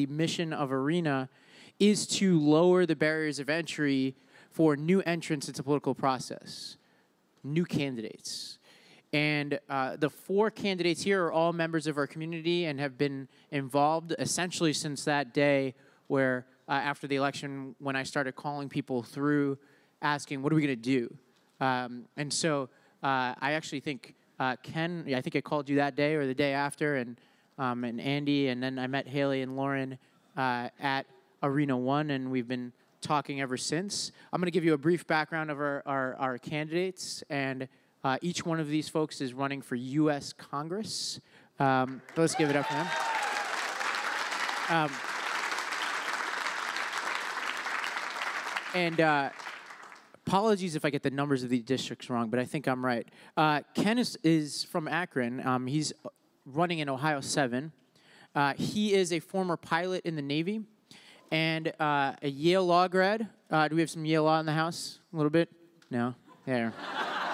the mission of Arena is to lower the barriers of entry for new entrants into political process, new candidates. And uh, the four candidates here are all members of our community and have been involved essentially since that day where, uh, after the election, when I started calling people through asking, what are we going to do? Um, and so uh, I actually think uh, Ken, I think I called you that day or the day after, and, um, and Andy, and then I met Haley and Lauren uh, at Arena One, and we've been talking ever since. I'm going to give you a brief background of our, our, our candidates, and uh, each one of these folks is running for U.S. Congress. Um, let's give it up for them. Um, and uh, apologies if I get the numbers of the districts wrong, but I think I'm right. Uh, Ken is, is from Akron. Um, he's running in Ohio 7. Uh, he is a former pilot in the Navy and uh, a Yale Law grad. Uh, do we have some Yale Law in the house? A little bit? No? There.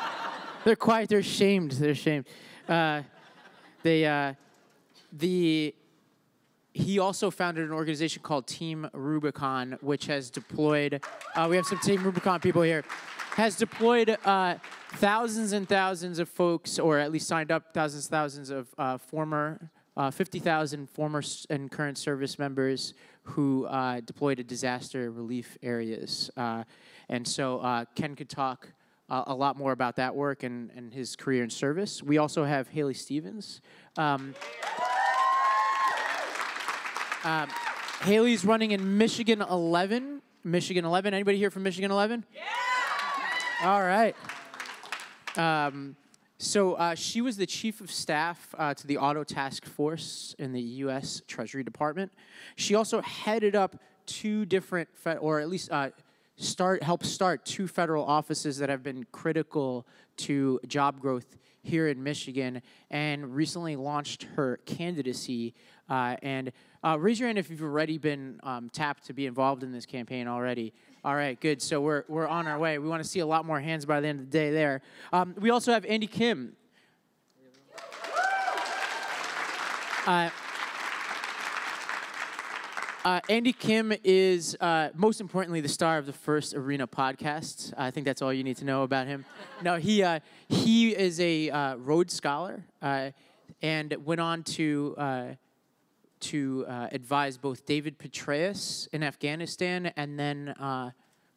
They're quiet. They're ashamed. They're ashamed. Uh, they, uh, the, he also founded an organization called Team Rubicon, which has deployed, uh, we have some Team Rubicon people here, has deployed uh, thousands and thousands of folks, or at least signed up thousands and thousands of uh, former, uh, 50,000 former and current service members who uh, deployed to disaster relief areas. Uh, and so Ken could talk uh, a lot more about that work and, and his career in service. We also have Haley Stevens. Um, um, Haley's running in Michigan 11. Michigan 11. Anybody here from Michigan 11? Yeah! All right. Um, so uh, she was the chief of staff uh, to the Auto Task Force in the U.S. Treasury Department. She also headed up two different, or at least uh, start help start two federal offices that have been critical to job growth here in Michigan, and recently launched her candidacy. Uh, and uh, raise your hand if you've already been um, tapped to be involved in this campaign already. All right, good. So we're we're on our way. We want to see a lot more hands by the end of the day. There. Um, we also have Andy Kim. Uh, uh, Andy Kim is, uh, most importantly, the star of the first Arena podcast. I think that's all you need to know about him. No, he, uh, he is a uh, Rhodes Scholar uh, and went on to, uh, to advise both David Petraeus in Afghanistan and then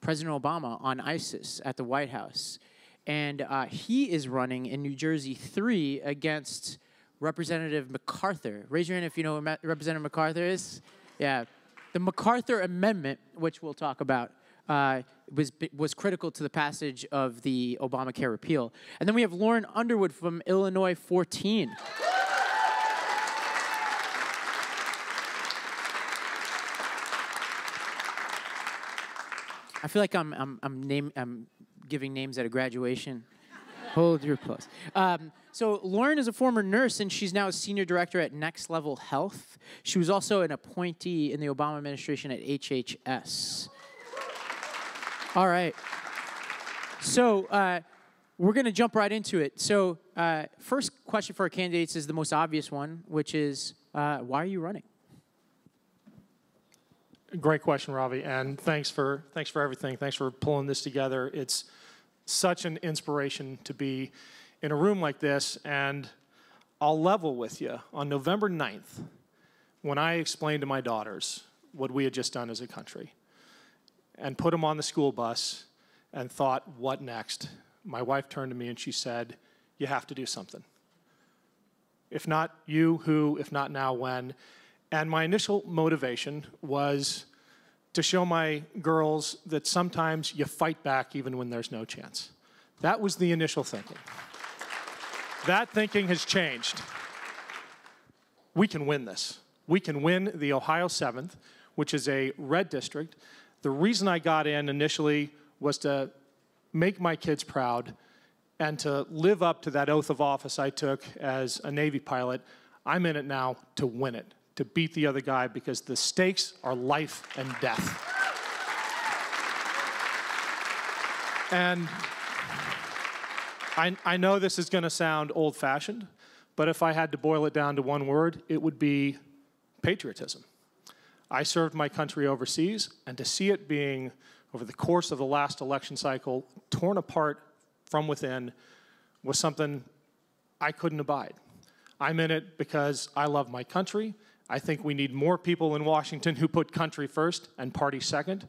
President Obama on ISIS at the White House. And he is running in New Jersey 3 against Representative MacArthur. Raise your hand if you know who Representative MacArthur is. Yeah, the MacArthur Amendment, which we'll talk about, uh, was, was critical to the passage of the Obamacare repeal. And then we have Lauren Underwood from Illinois 14. I feel like I'm, I'm, I'm, name, I'm giving names at a graduation. Hold your applause. Um, so Lauren is a former nurse, and she's now a senior director at Next Level Health. She was also an appointee in the Obama administration at HHS. All right. So uh, we're going to jump right into it. So uh, first question for our candidates is the most obvious one, which is, uh, why are you running? Great question, Ravi, and thanks for thanks for everything. Thanks for pulling this together. It's such an inspiration to be in a room like this, and I'll level with you. On November 9th, when I explained to my daughters what we had just done as a country and put them on the school bus and thought, what next? My wife turned to me and she said, You have to do something. If not you, who? If not now, when? And my initial motivation was to show my girls that sometimes you fight back even when there's no chance. That was the initial thinking. That thinking has changed. We can win this. We can win the Ohio 7th, which is a red district. The reason I got in initially was to make my kids proud and to live up to that oath of office I took as a Navy pilot. I'm in it now to win it to beat the other guy because the stakes are life and death. And I, I know this is going to sound old fashioned, but if I had to boil it down to one word, it would be patriotism. I served my country overseas, and to see it being, over the course of the last election cycle, torn apart from within was something I couldn't abide. I'm in it because I love my country. I think we need more people in Washington who put country first and party second.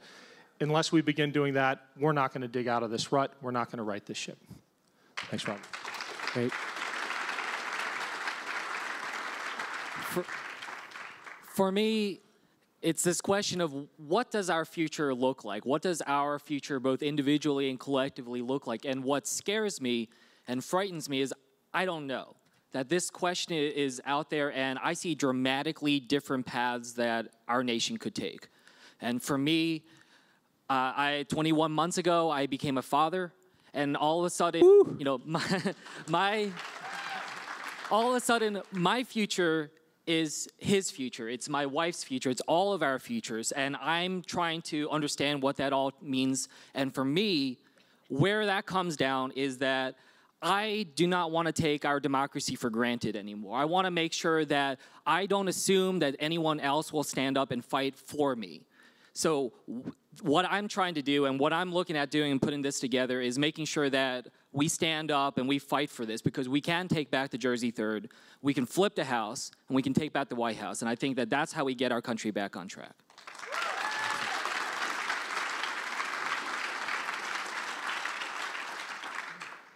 Unless we begin doing that, we're not going to dig out of this rut. We're not going to right this ship. Thanks, Rob. Great. For, for me, it's this question of what does our future look like? What does our future, both individually and collectively, look like? And what scares me and frightens me is I don't know. That this question is out there, and I see dramatically different paths that our nation could take. And for me, uh, I 21 months ago, I became a father, and all of a sudden, Woo. you know, my, my all of a sudden, my future is his future. It's my wife's future. It's all of our futures. And I'm trying to understand what that all means. And for me, where that comes down is that I do not want to take our democracy for granted anymore. I want to make sure that I don't assume that anyone else will stand up and fight for me. So, what I'm trying to do and what I'm looking at doing and putting this together is making sure that we stand up and we fight for this because we can take back the Jersey Third, we can flip the House, and we can take back the White House. And I think that that's how we get our country back on track.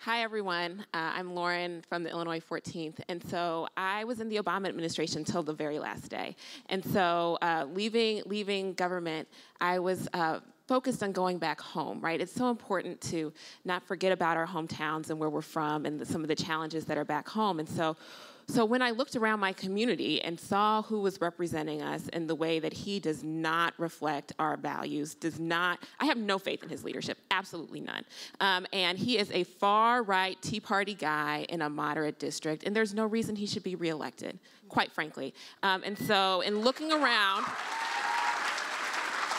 Hi, everyone. Uh, I'm Lauren from the Illinois 14th. And so I was in the Obama administration until the very last day. And so uh, leaving, leaving government, I was uh, focused on going back home, right? It's so important to not forget about our hometowns and where we're from and the, some of the challenges that are back home. And so so when I looked around my community and saw who was representing us in the way that he does not reflect our values, does not, I have no faith in his leadership, absolutely none. Um, and he is a far right Tea Party guy in a moderate district, and there's no reason he should be reelected, quite frankly. Um, and so in looking around,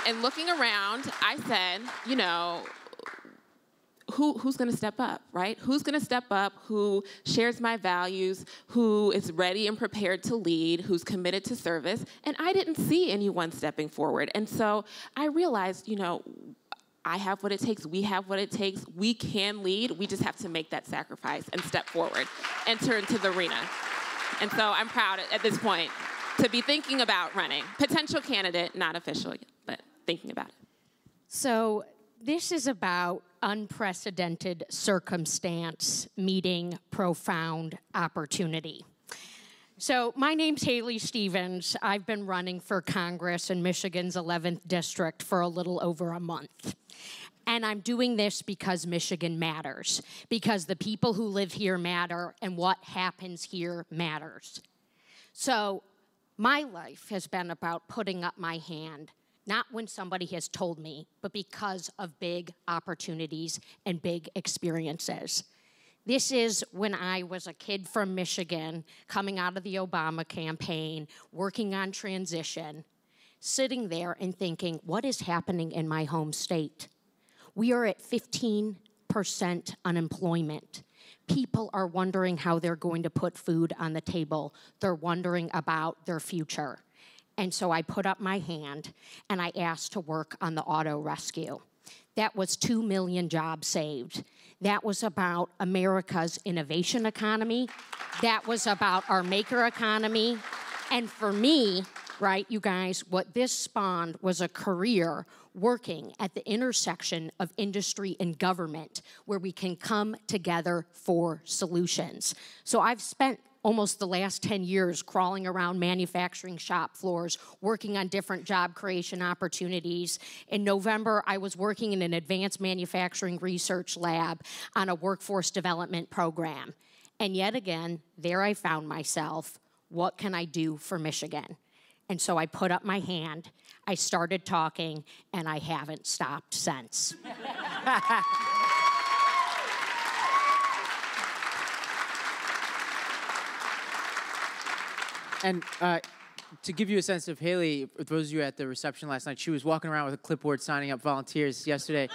and looking around, I said, you know, who, who's going to step up, right? Who's going to step up, who shares my values, who is ready and prepared to lead, who's committed to service. And I didn't see anyone stepping forward. And so I realized, you know, I have what it takes, we have what it takes, we can lead, we just have to make that sacrifice and step forward, and enter into the arena. And so I'm proud at this point to be thinking about running. Potential candidate, not official, but thinking about it. So this is about unprecedented circumstance meeting profound opportunity. So, my name's Haley Stevens. I've been running for Congress in Michigan's 11th district for a little over a month. And I'm doing this because Michigan matters, because the people who live here matter, and what happens here matters. So, my life has been about putting up my hand not when somebody has told me, but because of big opportunities and big experiences. This is when I was a kid from Michigan, coming out of the Obama campaign, working on transition, sitting there and thinking, what is happening in my home state? We are at 15% unemployment. People are wondering how they're going to put food on the table. They're wondering about their future. And so I put up my hand and I asked to work on the auto rescue. That was 2 million jobs saved. That was about America's innovation economy. That was about our maker economy. And for me, right, you guys, what this spawned was a career working at the intersection of industry and government where we can come together for solutions. So I've spent almost the last 10 years crawling around manufacturing shop floors, working on different job creation opportunities. In November, I was working in an advanced manufacturing research lab on a workforce development program. And yet again, there I found myself. What can I do for Michigan? And so I put up my hand, I started talking, and I haven't stopped since. And uh, to give you a sense of Haley, for those of you at the reception last night, she was walking around with a clipboard signing up volunteers yesterday.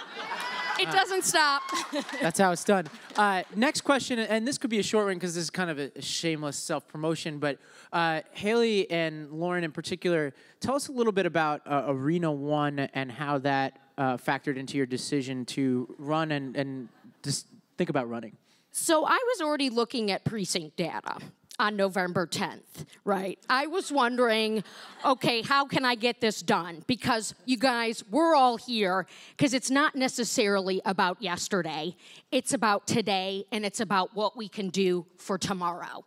It doesn't stop. That's how it's done. Uh, next question, and this could be a short one because this is kind of a shameless self promotion, but uh, Haley and Lauren in particular, tell us a little bit about uh, Arena One and how that uh, factored into your decision to run and, and just think about running. So I was already looking at precinct data on November 10th, right? I was wondering, okay, how can I get this done? Because you guys, we're all here because it's not necessarily about yesterday, it's about today and it's about what we can do for tomorrow.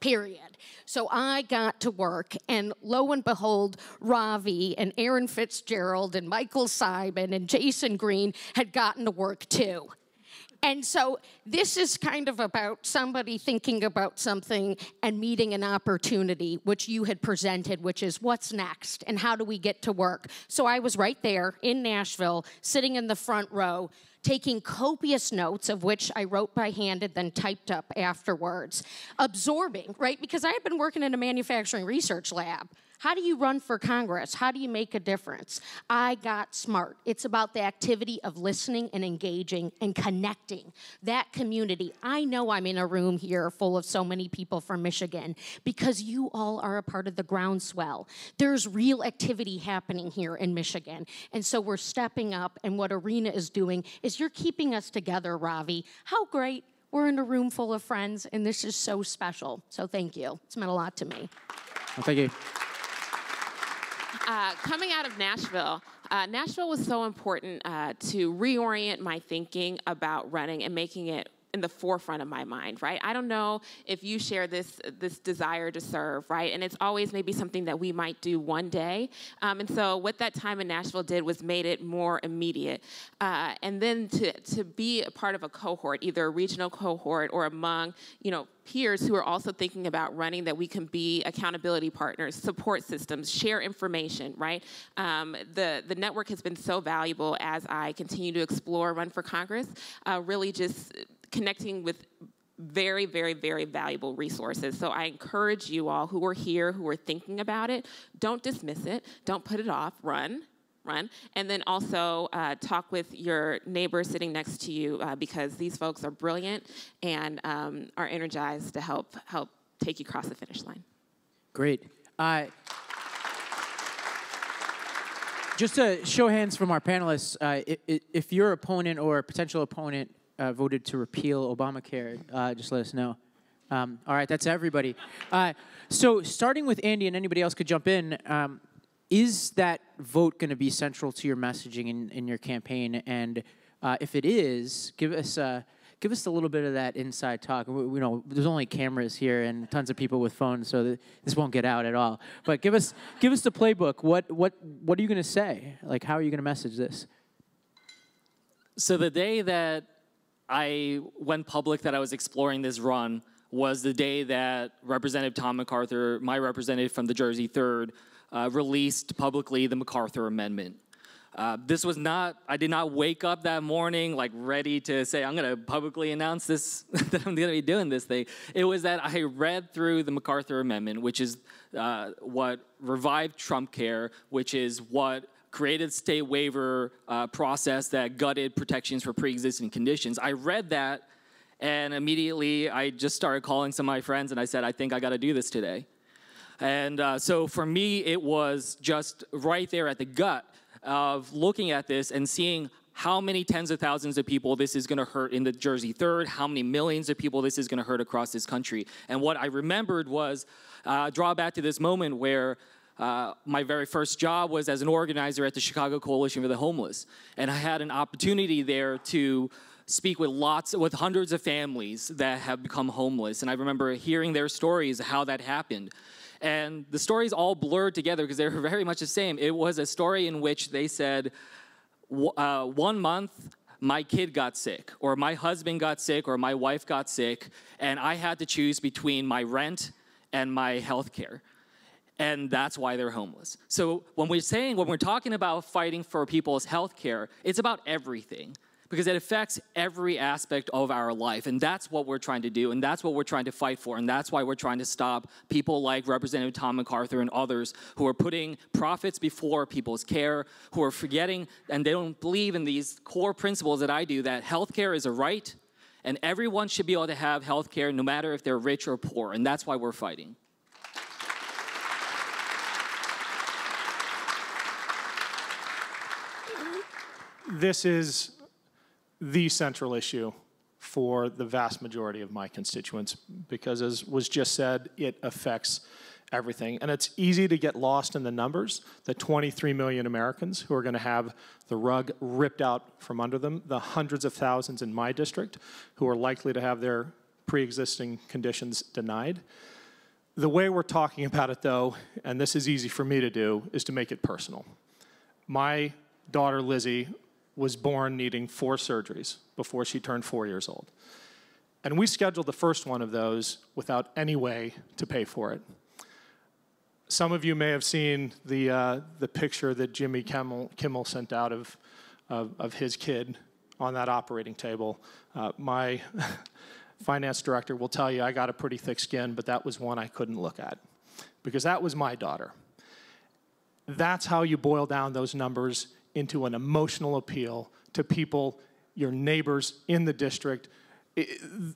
Period. So I got to work, and lo and behold, Ravi and Aaron Fitzgerald and Michael Simon and Jason Green had gotten to work too. And so this is kind of about somebody thinking about something and meeting an opportunity, which you had presented, which is what's next and how do we get to work. So I was right there in Nashville, sitting in the front row, taking copious notes, of which I wrote by hand and then typed up afterwards, absorbing, right? Because I had been working in a manufacturing research lab. How do you run for Congress? How do you make a difference? I got smart. It's about the activity of listening and engaging and connecting that community. I know I'm in a room here full of so many people from Michigan because you all are a part of the groundswell. There's real activity happening here in Michigan. And so we're stepping up, and what Arena is doing is you're keeping us together, Ravi. How great! We're in a room full of friends, and this is so special. So thank you. It's meant a lot to me. Well, thank you. Uh, coming out of Nashville, uh, Nashville was so important uh, to reorient my thinking about running and making it in the forefront of my mind, right? I don't know if you share this this desire to serve, right? And it's always maybe something that we might do one day. Um, and so what that time in Nashville did was made it more immediate. Uh, and then to to be a part of a cohort, either a regional cohort or among you know peers who are also thinking about running that we can be accountability partners, support systems, share information, right? Um, the, the network has been so valuable as I continue to explore Run for Congress, uh, really just connecting with very, very, very valuable resources. So I encourage you all who are here, who are thinking about it, don't dismiss it, don't put it off, run. Run. And then also uh, talk with your neighbor sitting next to you uh, because these folks are brilliant and um, are energized to help help take you across the finish line. Great. Uh, just a show hands from our panelists, uh, if, if your opponent or potential opponent uh, voted to repeal Obamacare, uh, just let us know. Um, all right, that's everybody. Uh, so, starting with Andy, and anybody else could jump in. Um, is that vote going to be central to your messaging in, in your campaign? And uh, if it is, give us uh, give us a little bit of that inside talk. We, you know, there's only cameras here and tons of people with phones, so this won't get out at all. But give us give us the playbook. What what what are you going to say? Like, how are you going to message this? So the day that I went public that I was exploring this run was the day that Representative Tom MacArthur, my representative from the Jersey 3rd, uh, released publicly the MacArthur Amendment. Uh, this was not, I did not wake up that morning like ready to say, I'm going to publicly announce this, that I'm to be doing this thing. It was that I read through the MacArthur Amendment, which is uh, what revived Trump care, which is what created state waiver uh, process that gutted protections for pre-existing conditions. I read that, and immediately I just started calling some of my friends, and I said, I think I got to do this today. And uh, so for me, it was just right there at the gut of looking at this and seeing how many tens of thousands of people this is going to hurt in the Jersey Third, how many millions of people this is going to hurt across this country. And what I remembered was uh, draw back to this moment where uh, my very first job was as an organizer at the Chicago Coalition for the Homeless. And I had an opportunity there to speak with lots, with hundreds of families that have become homeless. And I remember hearing their stories, how that happened. And the stories all blurred together because they were very much the same. It was a story in which they said, uh, one month, my kid got sick, or my husband got sick, or my wife got sick, and I had to choose between my rent and my health care and that's why they're homeless. So when we're saying, when we're talking about fighting for people's health care, it's about everything. because it affects every aspect of our life. And that's what we're trying to do. And that's what we're trying to fight for. And that's why we're trying to stop people like Representative Tom MacArthur and others who are putting profits before people's care, who are forgetting and they don't believe in these core principles that I do that healthcare is a right and everyone should be able to have healthcare no matter if they're rich or poor. And that's why we're fighting. This is the central issue for the vast majority of my constituents because, as was just said, it affects everything. And it's easy to get lost in the numbers the 23 million Americans who are going to have the rug ripped out from under them, the hundreds of thousands in my district who are likely to have their pre existing conditions denied. The way we're talking about it, though, and this is easy for me to do, is to make it personal. My daughter Lizzie was born needing four surgeries before she turned four years old. And we scheduled the first one of those without any way to pay for it. Some of you may have seen the, uh, the picture that Jimmy Kimmel, Kimmel sent out of, of, of, his kid on that operating table. Uh, my finance director will tell you I got a pretty thick skin, but that was one I couldn't look at because that was my daughter. That's how you boil down those numbers into an emotional appeal to people, your neighbors in the district.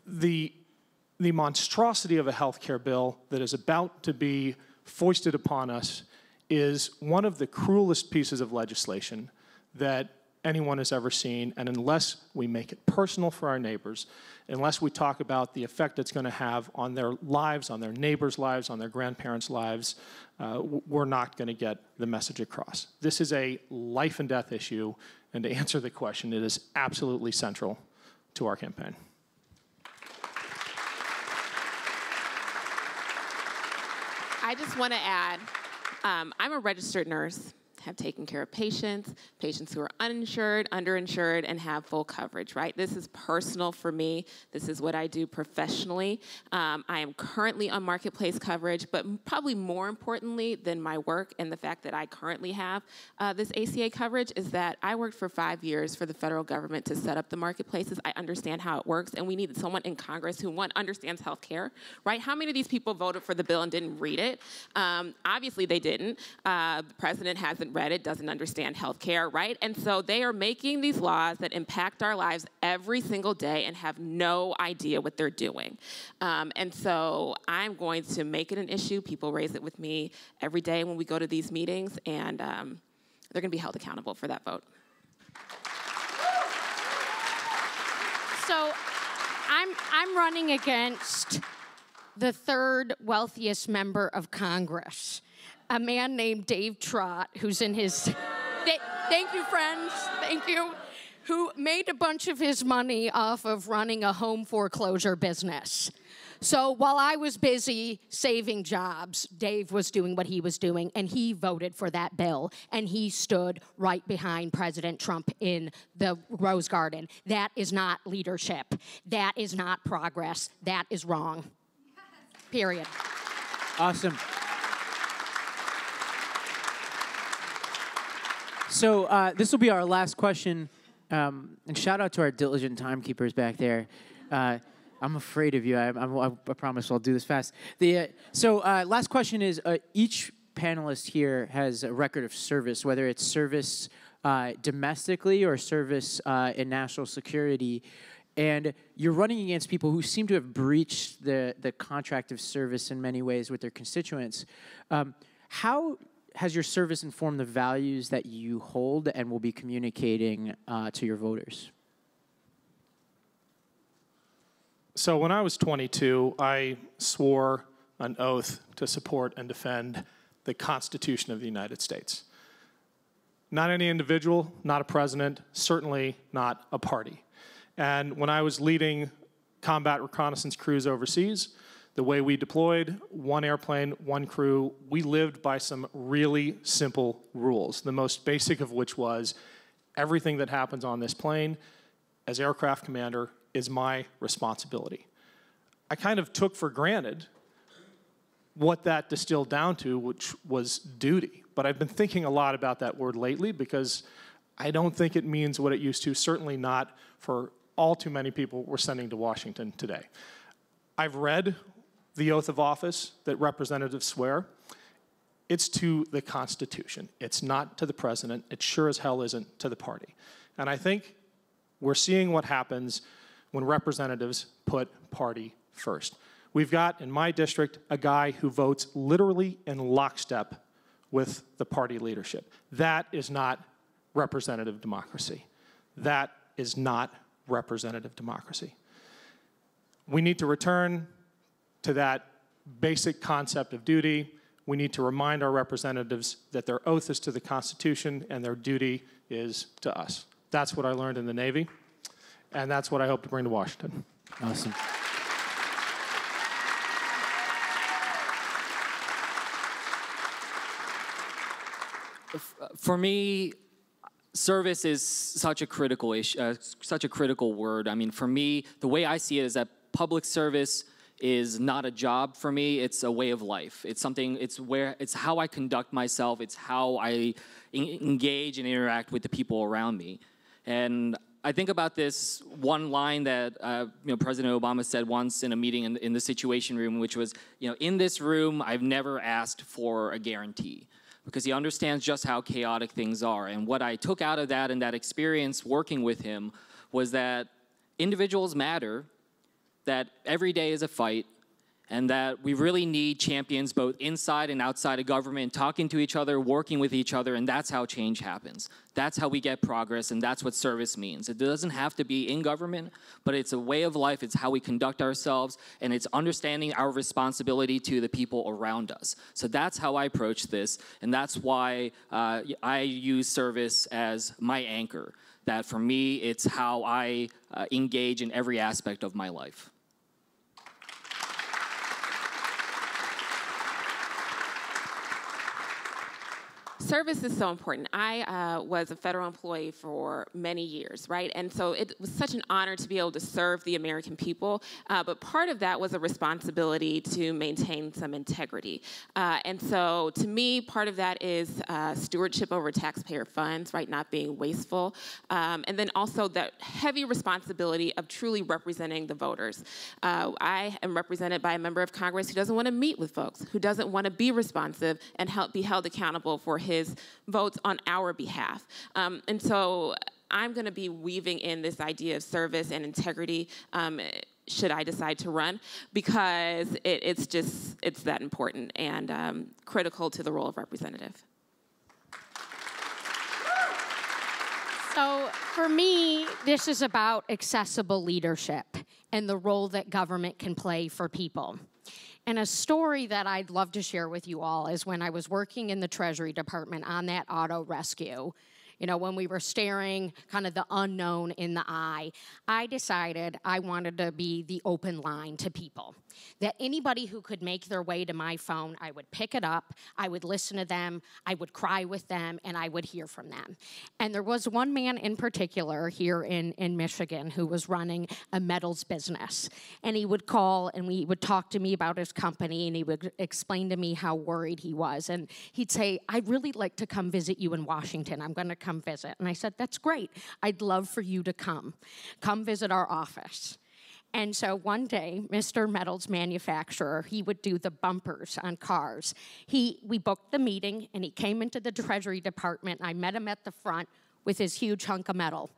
The, the monstrosity of a health care bill that is about to be foisted upon us is one of the cruelest pieces of legislation that anyone has ever seen. And unless we make it personal for our neighbors, unless we talk about the effect it's going to have on their lives, on their neighbors' lives, on their grandparents' lives, uh, we're not going to get the message across. This is a life and death issue, and to answer the question, it is absolutely central to our campaign. I just want to add um, I'm a registered nurse have taken care of patients, patients who are uninsured, underinsured, and have full coverage, right? This is personal for me. This is what I do professionally. Um, I am currently on marketplace coverage, but probably more importantly than my work and the fact that I currently have uh, this ACA coverage is that I worked for five years for the federal government to set up the marketplaces. I understand how it works, and we needed someone in Congress who, one, understands healthcare, right? How many of these people voted for the bill and didn't read it? Um, obviously, they didn't. Uh, the president hasn't read it, doesn't understand healthcare, right? And so they are making these laws that impact our lives every single day and have no idea what they're doing. Um, and so I'm going to make it an issue. People raise it with me every day when we go to these meetings, and um, they're going to be held accountable for that vote. So I'm, I'm running against the third wealthiest member of Congress a man named Dave Trott, who's in his. Th- thank you, friends. Thank you. Who made a bunch of his money off of running a home foreclosure business. So while I was busy saving jobs, Dave was doing what he was doing, and he voted for that bill, and he stood right behind President Trump in the Rose Garden. That is not leadership. That is not progress. That is wrong. Period. Awesome. So uh, this will be our last question. Um, and shout out to our diligent timekeepers back there. Uh, I'm afraid of you. I, I, I, promise I'll do this fast. The, uh, so uh, last question is, uh, each panelist here has a record of service, whether it's service uh, domestically or service in national security. And you're running against people who seem to have breached the, the contract of service in many ways with their constituents. Um, how has your service informed the values that you hold and will be communicating uh, to your voters? So, when I was 22, I swore an oath to support and defend the Constitution of the United States. Not any individual, not a president, certainly not a party. And when I was leading combat reconnaissance crews overseas, the way we deployed, one airplane, one crew, we lived by some really simple rules. The most basic of which was everything that happens on this plane as aircraft commander is my responsibility. I kind of took for granted what that distilled down to, which was duty. But I've been thinking a lot about that word lately because I don't think it means what it used to, certainly not for all too many people we're sending to Washington today. I've read the oath of office that representatives swear. It's to the Constitution. It's not to the president. It sure as hell isn't to the party. And I think we're seeing what happens when representatives put party first. We've got in my district a guy who votes literally in lockstep with the party leadership. That is not representative democracy. That is not representative democracy. We need to return to that basic concept of duty. We need to remind our representatives that their oath is to the Constitution and their duty is to us. That's what I learned in the Navy, and that's what I hope to bring to Washington. Awesome. For me, service is such a critical issue, uh, such a critical word. I mean, for me, the way I see it is that public service is not a job for me it's a way of life. It's something it's where it's how i conduct myself it's how i engage and interact with the people around me. And i think about this one line that uh, you know president obama said once in a meeting in, in the situation room which was you know in this room i've never asked for a guarantee because he understands just how chaotic things are. And what i took out of that and that experience working with him was that individuals matter that every day is a fight and that we really need champions both inside and outside of government talking to each other, working with each other, and that's how change happens. That's how we get progress, and that's what service means. It doesn't have to be in government, but it's a way of life, it's how we conduct ourselves, and it's understanding our responsibility to the people around us. So that's how I approach this, and that's why uh, I use service as my anchor. That for me, it's how I uh, engage in every aspect of my life. Service is so important. I uh, was a federal employee for many years, right? And so it was such an honor to be able to serve the American people. Uh, but part of that was a responsibility to maintain some integrity. Uh, and so to me, part of that is uh, stewardship over taxpayer funds, right? Not being wasteful. Um, and then also that heavy responsibility of truly representing the voters. Uh, I am represented by a member of Congress who doesn't want to meet with folks, who doesn't want to be responsive and help be held accountable for his his votes on our behalf. Um, and so I'm going to be weaving in this idea of service and integrity. Um, should I decide to run, because it, it's just it's that important and um, critical to the role of representative. So, for me, this is about accessible leadership and the role that government can play for people. And a story that I'd love to share with you all is when I was working in the Treasury Department on that auto rescue you know, when we were staring kind of the unknown in the eye, I decided I wanted to be the open line to people. That anybody who could make their way to my phone, I would pick it up, I would listen to them, I would cry with them, and I would hear from them. And there was one man in particular here in, in Michigan who was running a metals business. And he would call and we would talk to me about his company and he would explain to me how worried he was. And he'd say, I'd really like to come visit you in Washington. I'm going to come come visit. And I said, That's great. I'd love for you to come. Come visit our office. And so one day, Mr. Metals manufacturer, he would do the bumpers on cars. He, we booked the meeting, and he came into the Treasury Department. I met him at the front with his huge hunk of metal.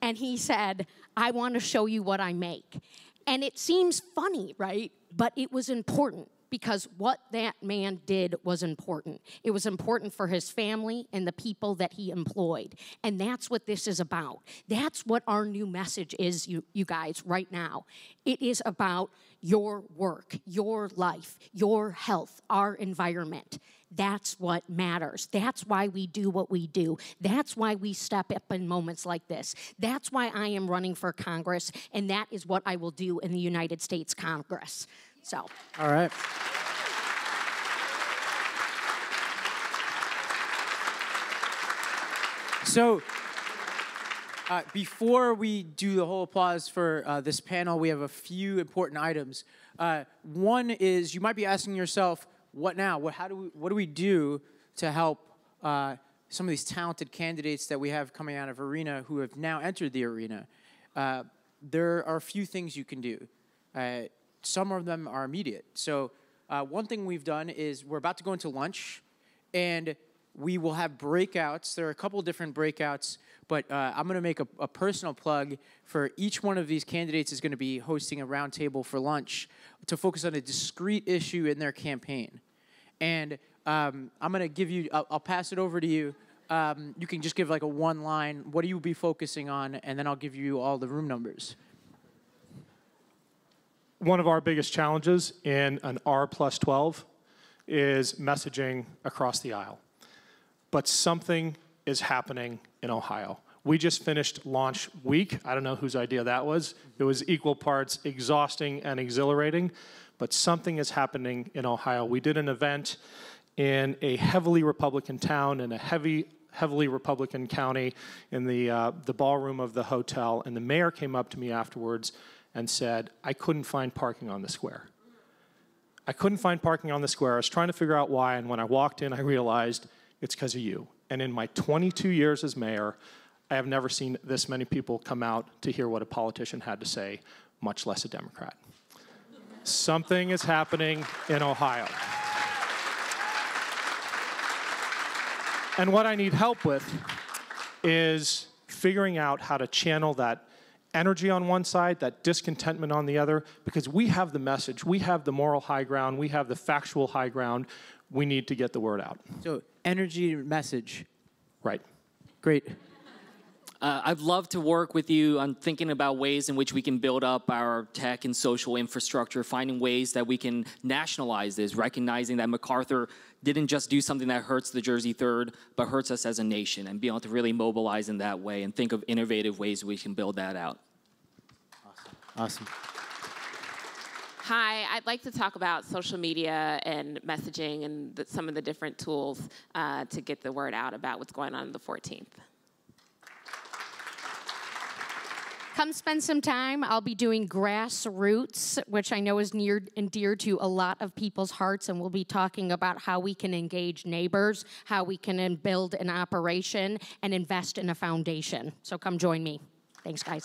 And he said, I want to show you what I make. And it seems funny, right? But it was important because what that man did was important. It was important for his family and the people that he employed. And that's what this is about. That's what our new message is, you, you guys, right now. It is about your work, your life, your health, our environment. That's what matters. That's why we do what we do. That's why we step up in moments like this. That's why I am running for Congress, and that is what I will do in the United States Congress. So. All right. So, uh, before we do the whole applause for uh, this panel, we have a few important items. Uh, one is you might be asking yourself, what now? What, how do we, what do we do to help uh, some of these talented candidates that we have coming out of arena who have now entered the arena, uh, there are a few things you can do. Some of them are immediate. So uh, one thing we've done is we're about to go into lunch, and we will have breakouts. There are a couple different breakouts, but uh, I'm going to make a, a personal plug for each one of these candidates is going to be hosting a roundtable for lunch to focus on a discrete issue in their campaign. And um, I'm going to give you, I'll, I'll, pass it over to you. Um, you can just give like a one line, what do you be focusing on? And then I'll give you all the room numbers. One of our biggest challenges in an R plus 12 is messaging across the aisle. But something is happening in Ohio. We just finished launch week. I don't know whose idea that was. It was equal parts exhausting and exhilarating, but something is happening in Ohio. We did an event in a heavily Republican town in a heavy heavily Republican county in the, uh, the ballroom of the hotel, and the mayor came up to me afterwards and said, I couldn't find parking on the square. I couldn't find parking on the square. I was trying to figure out why, and when I walked in, I realized it's because of you. And in my 22 years as mayor, I have never seen this many people come out to hear what a politician had to say, much less a Democrat. Something is happening in Ohio. And what I need help with is figuring out how to channel that energy on one side, that discontentment on the other, because we have the message, we have the moral high ground, we have the factual high ground. We need to get the word out. So, energy message. Right. Great. Uh, I'd love to work with you on thinking about ways in which we can build up our tech and social infrastructure, finding ways that we can nationalize this, recognizing that MacArthur didn't just do something that hurts the Jersey Third, but hurts us as a nation, and be able to really mobilize in that way and think of innovative ways we can build that out. Awesome. Hi, I'd like to talk about social media and messaging and the, some of the different tools uh, to get the word out about what's going on on the 14th. Come spend some time. I'll be doing grassroots, which I know is near and dear to a lot of people's hearts, and we'll be talking about how we can engage neighbors, how we can build an operation, and invest in a foundation. So come join me. Thanks, guys.